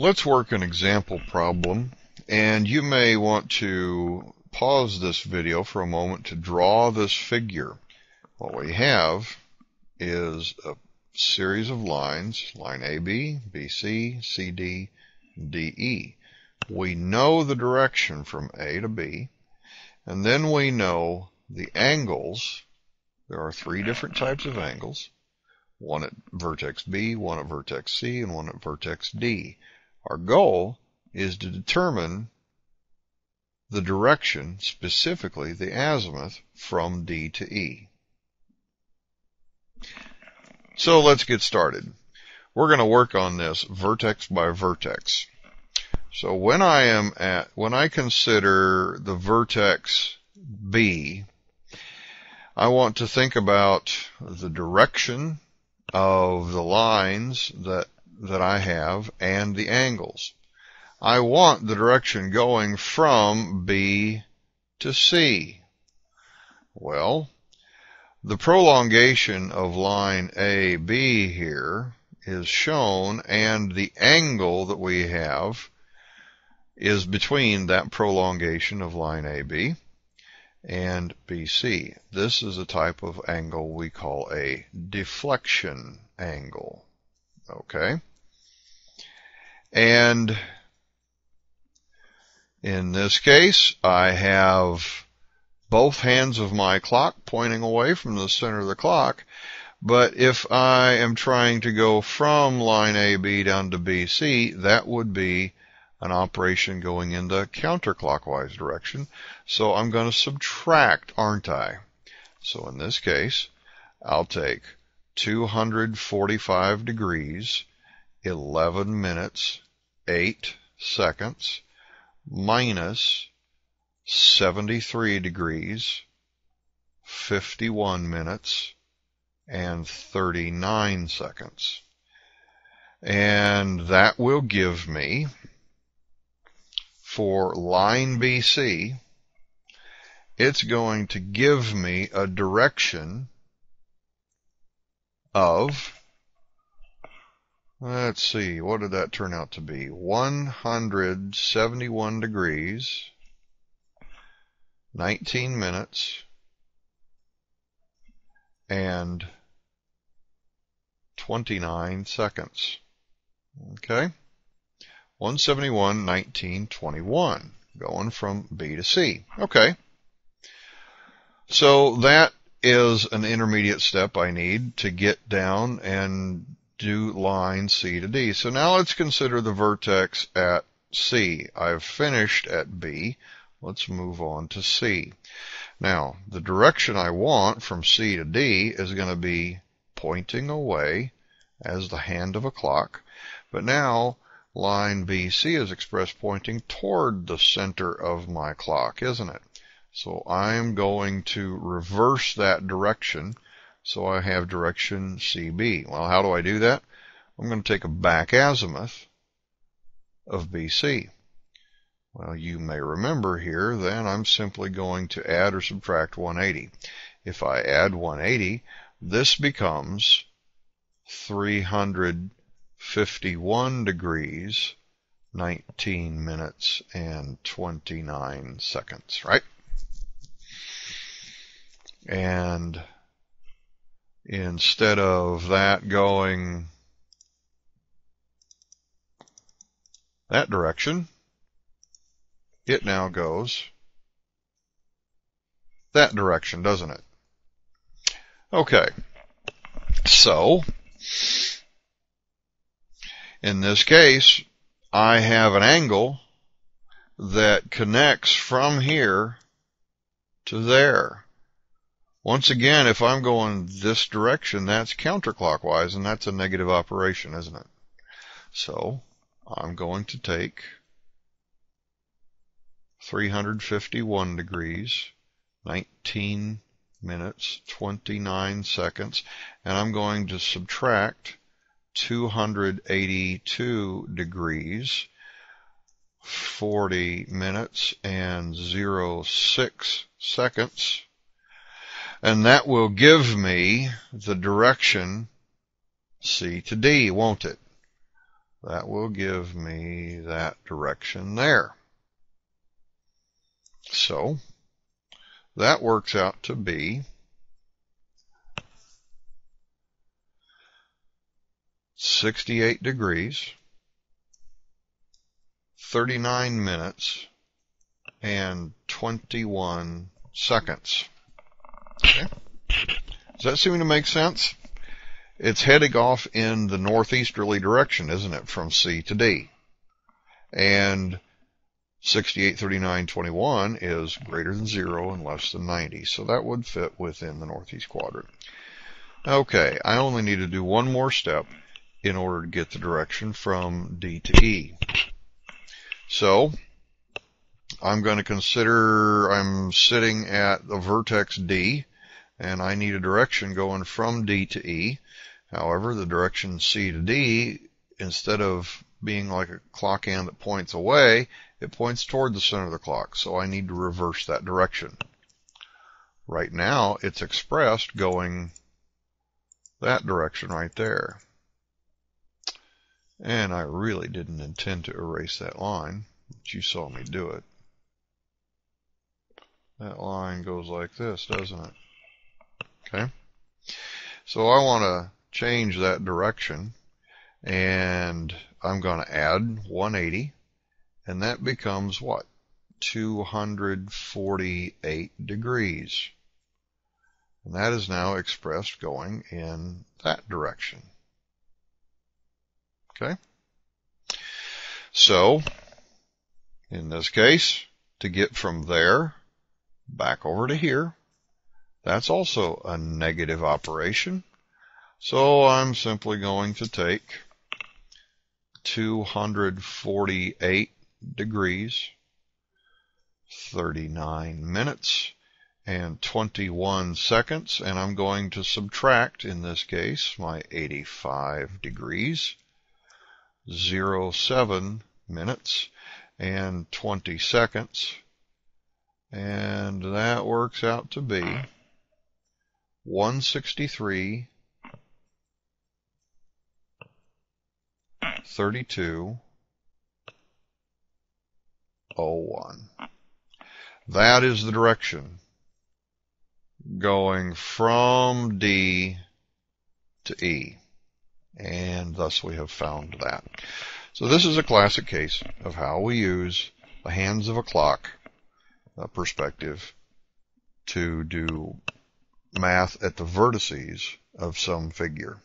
Let's work an example problem, and you may want to pause this video for a moment to draw this figure. What we have is a series of lines, line AB, BC, CD, DE. We know the direction from A to B, and then we know the angles. There are three different types of angles. One at vertex B, one at vertex C, and one at vertex D. Our goal is to determine the direction, specifically the azimuth, from D to E. So let's get started. We're going to work on this vertex by vertex. So when I am at, when I consider the vertex B, I want to think about the direction of the lines that that I have and the angles. I want the direction going from B to C. Well, the prolongation of line AB here is shown and the angle that we have is between that prolongation of line AB and BC. This is a type of angle we call a deflection angle. Okay? And in this case, I have both hands of my clock pointing away from the center of the clock. But if I am trying to go from line AB down to BC, that would be an operation going in the counterclockwise direction. So I'm going to subtract, aren't I? So in this case, I'll take 245 degrees 11 minutes, 8 seconds, minus 73 degrees, 51 minutes, and 39 seconds. And that will give me, for line BC, it's going to give me a direction of Let's see, what did that turn out to be? 171 degrees, 19 minutes, and 29 seconds. Okay? 171, 19, 21, going from B to C. Okay. So that is an intermediate step I need to get down and do line C to D. So now let's consider the vertex at C. I've finished at B. Let's move on to C. Now, the direction I want from C to D is going to be pointing away as the hand of a clock. But now, line BC is expressed pointing toward the center of my clock, isn't it? So I'm going to reverse that direction so I have direction CB. Well, how do I do that? I'm going to take a back azimuth of BC. Well, you may remember here, then I'm simply going to add or subtract 180. If I add 180, this becomes 351 degrees, 19 minutes, and 29 seconds, right? And instead of that going that direction, it now goes that direction, doesn't it? Okay. So, in this case, I have an angle that connects from here to there. Once again, if I'm going this direction, that's counterclockwise, and that's a negative operation, isn't it? So I'm going to take 351 degrees, 19 minutes, 29 seconds, and I'm going to subtract 282 degrees, 40 minutes, and 06 seconds and that will give me the direction C to D, won't it? that will give me that direction there. So that works out to be sixty-eight degrees, thirty-nine minutes, and twenty-one seconds. Okay. Does that seem to make sense? It's heading off in the northeasterly direction, isn't it, from C to D? And 68, 39, 21 is greater than 0 and less than 90. So that would fit within the northeast quadrant. Okay, I only need to do one more step in order to get the direction from D to E. So, I'm going to consider I'm sitting at the vertex D, and I need a direction going from D to E. However, the direction C to D, instead of being like a clock hand that points away, it points toward the center of the clock. So I need to reverse that direction. Right now, it's expressed going that direction right there. And I really didn't intend to erase that line, but you saw me do it. That line goes like this, doesn't it? Okay. So I want to change that direction and I'm going to add 180 and that becomes what? 248 degrees. And that is now expressed going in that direction. Okay? So, in this case, to get from there back over to here, that's also a negative operation. So I'm simply going to take 248 degrees, 39 minutes, and 21 seconds, and I'm going to subtract, in this case, my 85 degrees, 07 minutes, and 20 seconds, and that works out to be 163 32 01. That is the direction going from D to E. And thus we have found that. So this is a classic case of how we use the hands of a clock uh, perspective to do math at the vertices of some figure.